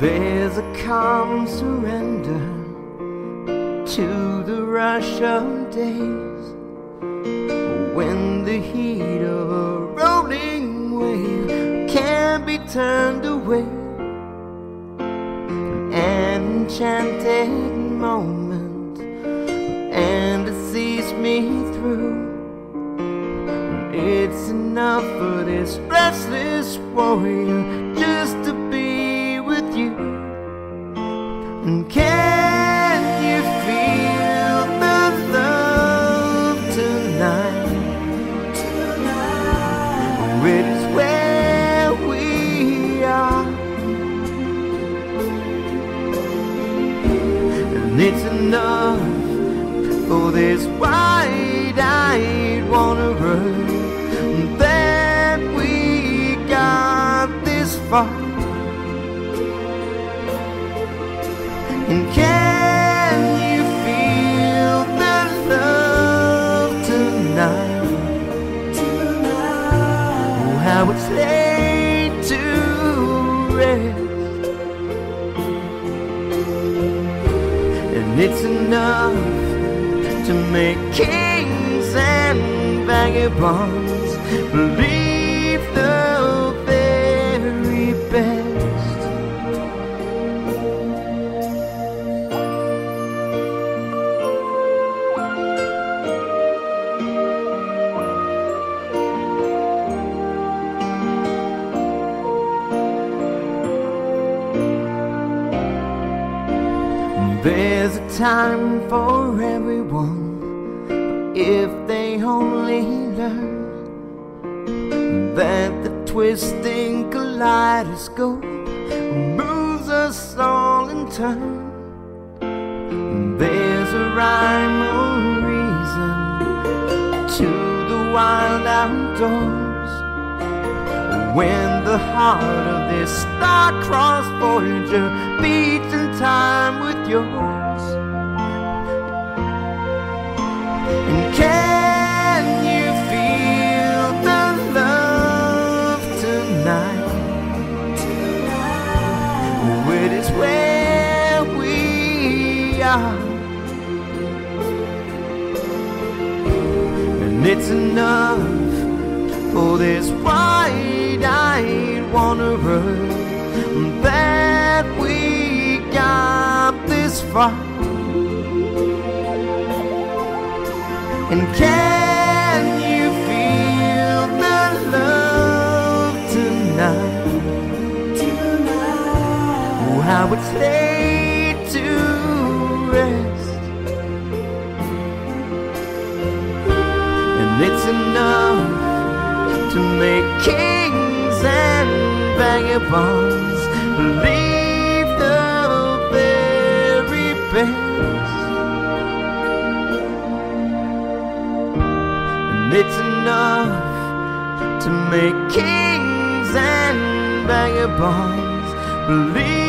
There's a calm surrender to the rush of days when the heat of a rolling wave can't be turned away. An enchanted moment and it sees me through. It's enough for this restless warrior this wide-eyed wanderer that we got this far. And can you feel the love tonight? tonight. Oh, how it's laid to rest. And it's enough to make kings and vagabonds. Believe There's a time for everyone if they only learn that the twisting kaleidoscope moves us all in turn. There's a rhyme or reason to the wild outdoors when the heart of this star-crossed voyager beats in time with yours. And can you feel the love tonight? Oh, it is where we are. And it's enough for this wide-eyed wanderer that we got this far. And can you feel the love tonight? Oh, how it's laid to rest. And it's enough to make kings and vagabonds believe the very best. And it's enough to make kings and vagabonds believe the